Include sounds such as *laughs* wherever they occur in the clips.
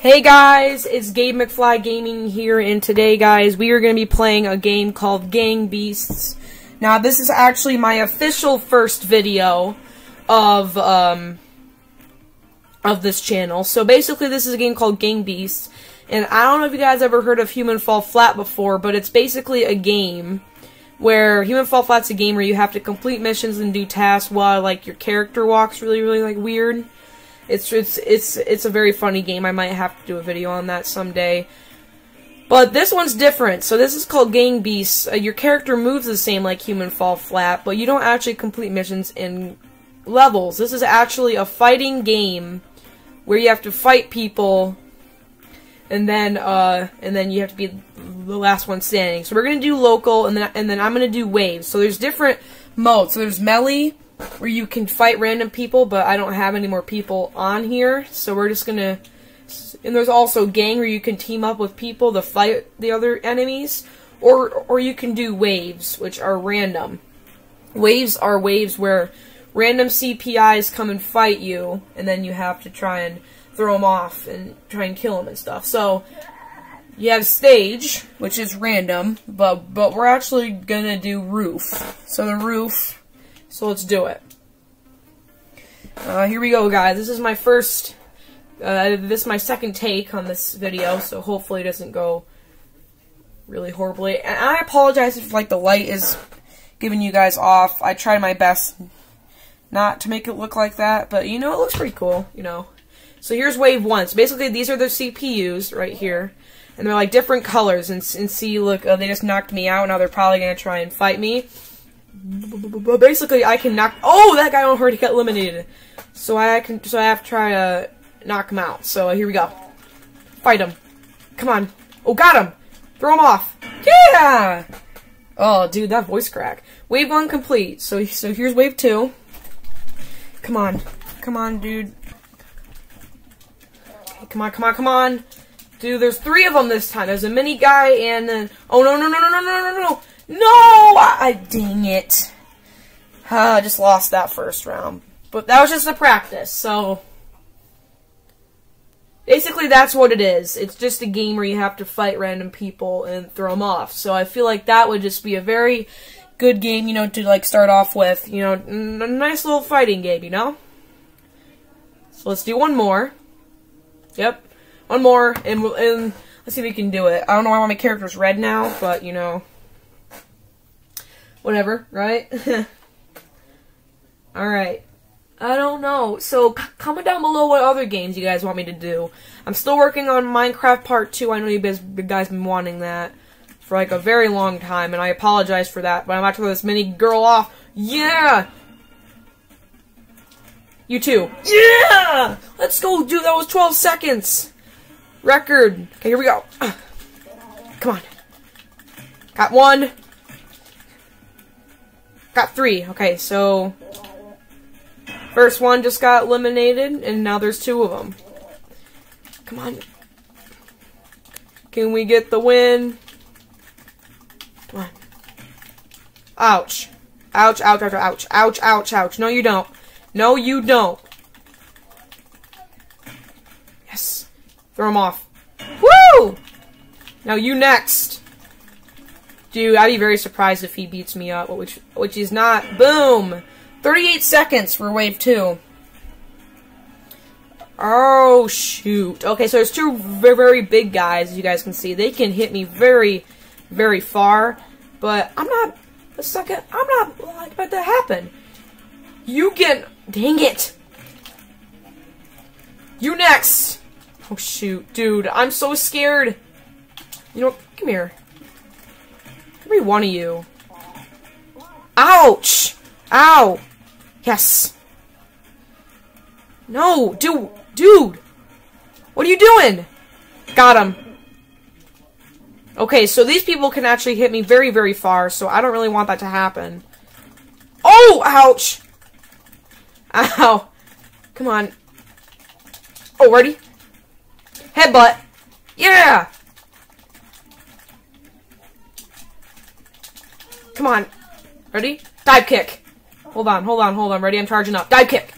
Hey guys, it's Gabe McFly Gaming here, and today, guys, we are going to be playing a game called Gang Beasts. Now, this is actually my official first video of, um, of this channel. So basically, this is a game called Gang Beasts, and I don't know if you guys ever heard of Human Fall Flat before, but it's basically a game where Human Fall Flat's a game where you have to complete missions and do tasks while, like, your character walks really, really, like, weird. It's it's it's it's a very funny game. I might have to do a video on that someday. But this one's different. So this is called Gang Beasts. Uh, your character moves the same like Human Fall Flat, but you don't actually complete missions in levels. This is actually a fighting game where you have to fight people and then uh and then you have to be the last one standing. So we're going to do local and then and then I'm going to do waves. So there's different modes. So there's melee where you can fight random people, but I don't have any more people on here, so we're just gonna. And there's also gang where you can team up with people to fight the other enemies, or or you can do waves, which are random. Waves are waves where random CPUs come and fight you, and then you have to try and throw them off and try and kill them and stuff. So you have stage, which is random, but but we're actually gonna do roof. So the roof so let's do it. Uh, here we go, guys. This is my first, uh, this is my second take on this video, so hopefully it doesn't go really horribly. And I apologize if, like, the light is giving you guys off. I tried my best not to make it look like that, but, you know, it looks pretty cool, you know. So here's wave one. So basically, these are the CPUs right here. And they're, like, different colors. And, and see, look, uh, they just knocked me out. Now they're probably going to try and fight me. But basically, I can knock. Oh, that guy already got eliminated. So I can. So I have to try to knock him out. So here we go. Fight him. Come on. Oh, got him. Throw him off. Yeah. Oh, dude, that voice crack. Wave one complete. So so here's wave two. Come on. Come on, dude. Come on, come on, come on. Dude, there's three of them this time. There's a mini guy and then. Oh no no no no no no no no! No! I, I dang it. I just lost that first round. But that was just a practice, so... Basically, that's what it is. It's just a game where you have to fight random people and throw them off. So I feel like that would just be a very good game, you know, to, like, start off with. You know, a nice little fighting game, you know? So let's do one more. Yep. One more, and, we'll, and let's see if we can do it. I don't know why my character's red now, but, you know whatever, right? *laughs* Alright. I don't know. So, comment down below what other games you guys want me to do. I'm still working on Minecraft Part 2. I know you guys, guys been wanting that for like a very long time, and I apologize for that, but I'm about to throw this mini girl off. Yeah! You too. Yeah! Let's go, dude. That was 12 seconds. Record. Okay, here we go. *clears throat* Come on. Got one. Got three. Okay, so... First one just got eliminated, and now there's two of them. Come on. Can we get the win? Come on. Ouch. Ouch, ouch, ouch, ouch. Ouch, ouch, ouch. No, you don't. No, you don't. Yes. Throw him off. Woo! Now you next. Dude, I'd be very surprised if he beats me up, which which is not. Boom! 38 seconds for wave 2. Oh, shoot. Okay, so there's two very, very big guys, as you guys can see. They can hit me very, very far, but I'm not, a second, I'm not like, about to happen. You get, dang it. You next. Oh, shoot. Dude, I'm so scared. You know, come here. Every one of you. Ouch! Ow! Yes. No, dude, dude! What are you doing? Got him. Okay, so these people can actually hit me very, very far, so I don't really want that to happen. Oh, ouch! Ow. Come on. Oh, ready? Headbutt. Yeah! Come on. Ready? Dive kick. Hold on, hold on, hold on. Ready? I'm charging up. Dive kick.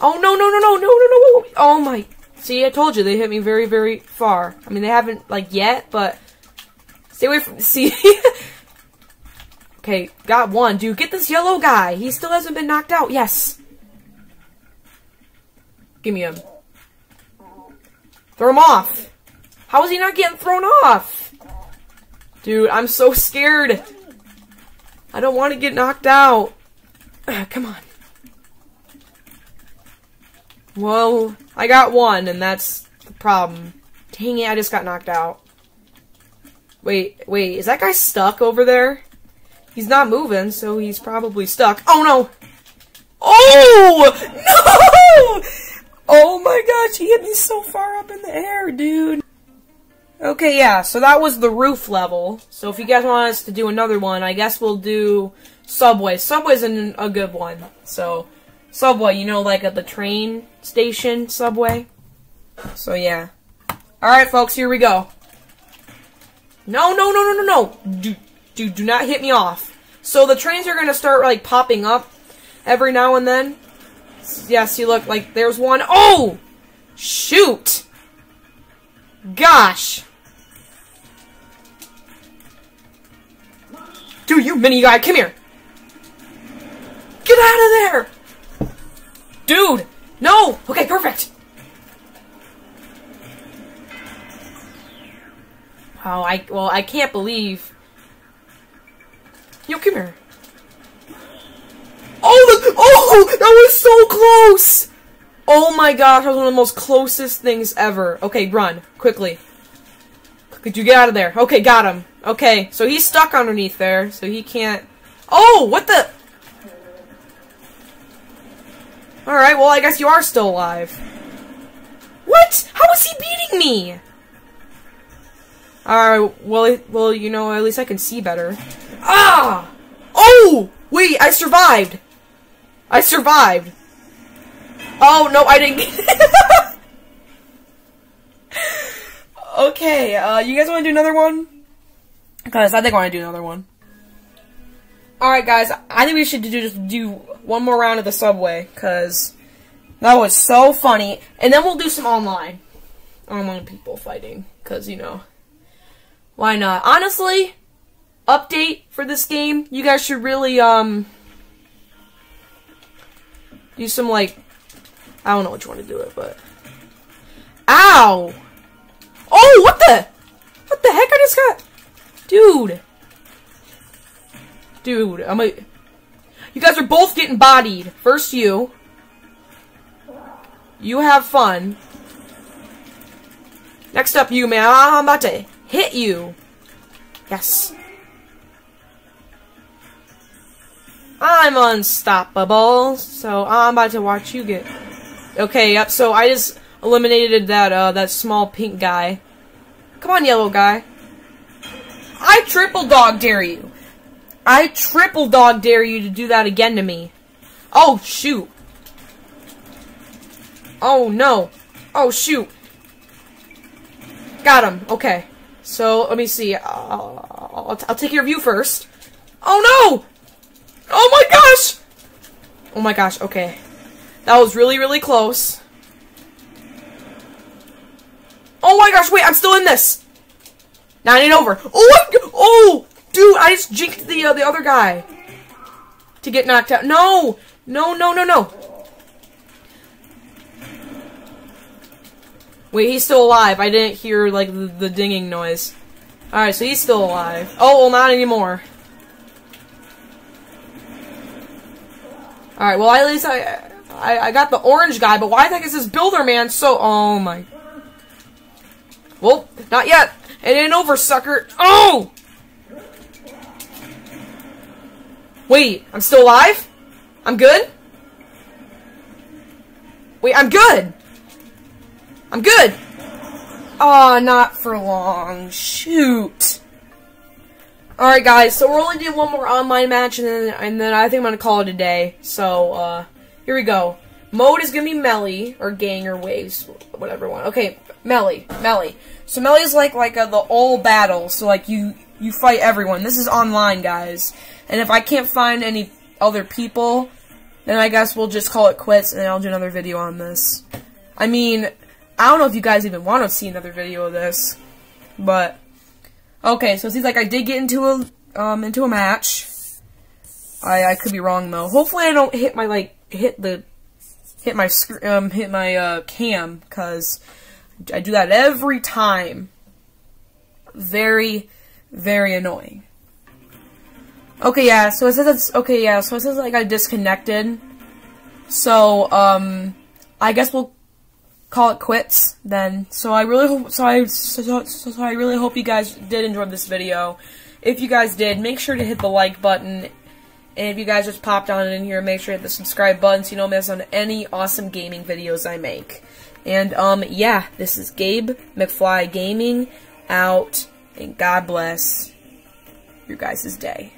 Oh, no, no, no, no, no, no, no. Oh, my. See, I told you, they hit me very, very far. I mean, they haven't, like, yet, but... Stay away from... *laughs* See? okay, got one. Dude, get this yellow guy. He still hasn't been knocked out. Yes. Give me him. Throw him off. How is he not getting thrown off? Dude, I'm so scared. I don't want to get knocked out. Uh, come on. Well, I got one, and that's the problem. Dang it, I just got knocked out. Wait, wait, is that guy stuck over there? He's not moving, so he's probably stuck. Oh, no! Oh! *laughs* No! Oh my gosh, he hit me so far up in the air, dude. Okay, yeah, so that was the roof level. So if you guys want us to do another one, I guess we'll do Subway. Subway's an, a good one. So, Subway, you know, like at the train station Subway? So, yeah. Alright, folks, here we go. No, no, no, no, no, no! Do, do, do not hit me off. So the trains are gonna start, like, popping up every now and then. Yeah, see, look, like, there's one. Oh! Shoot! Gosh! Dude, you mini guy, come here! Get out of there! Dude! No! Okay, perfect! Wow, I, well, I can't believe... Yo, come here. Oh, the, oh, that was so close! Oh my gosh, that was one of the most closest things ever. Okay, run, quickly. Could you get out of there? Okay, got him. Okay, so he's stuck underneath there, so he can't... Oh, what the... Alright, well, I guess you are still alive. What? How is he beating me? Alright, well, well, you know, at least I can see better. Ah! Oh! Wait, I survived! I survived. Oh, no, I didn't *laughs* Okay, uh, you guys want to do another one? Because I think I want to do another one. Alright, guys, I think we should do just do one more round of the subway, because that was so funny. And then we'll do some online. Online people fighting, because, you know, why not? Honestly, update for this game, you guys should really, um, do some, like, I don't know what you want to do it, but... Ow! Oh, what the? What the heck I just got? Dude. Dude, I'm a... You guys are both getting bodied. First you. You have fun. Next up you, man. Ah, I'm about to hit you. Yes. I'm unstoppable, so I'm about to watch you get... Okay, yep, so I just eliminated that, uh, that small pink guy. Come on, yellow guy. I triple dog dare you. I triple dog dare you to do that again to me. Oh, shoot. Oh, no. Oh, shoot. Got him. Okay. So, let me see. Uh, I'll, I'll take care of you first. Oh, no! Oh my gosh! Oh my gosh, okay. That was really, really close. Oh my gosh, wait, I'm still in this! Now I need over. Oh my Oh! Dude, I just jinked the, uh, the other guy. To get knocked out. No! No, no, no, no. Wait, he's still alive. I didn't hear, like, the, the dinging noise. Alright, so he's still alive. Oh, well, not anymore. Alright, well, at least I, I, I got the orange guy, but why the heck is this builder man so... Oh, my... Well, not yet. It ain't over, sucker. Oh! Wait, I'm still alive? I'm good? Wait, I'm good! I'm good! Oh, not for long. Shoot. Alright guys, so we're only doing one more online match and then and then I think I'm gonna call it a day. So uh here we go. Mode is gonna be melee or gang or waves, whatever one. Okay, melee, melee. So melee is like like a, the all battle. So like you you fight everyone. This is online, guys. And if I can't find any other people, then I guess we'll just call it quits and then I'll do another video on this. I mean, I don't know if you guys even want to see another video of this, but okay. So it seems like I did get into a um into a match. I I could be wrong though. Hopefully I don't hit my like hit the hit my um hit my uh cam because I do that every time. Very very annoying. Okay, yeah. So it says it's okay. Yeah. So it says I disconnected. So um, I guess we'll call it quits then. So I really hope. So I so, so, so I really hope you guys did enjoy this video. If you guys did, make sure to hit the like button. And if you guys just popped on in here, make sure to hit the subscribe button so you don't miss on any awesome gaming videos I make. And, um, yeah, this is Gabe McFly Gaming out, and God bless your guys' day.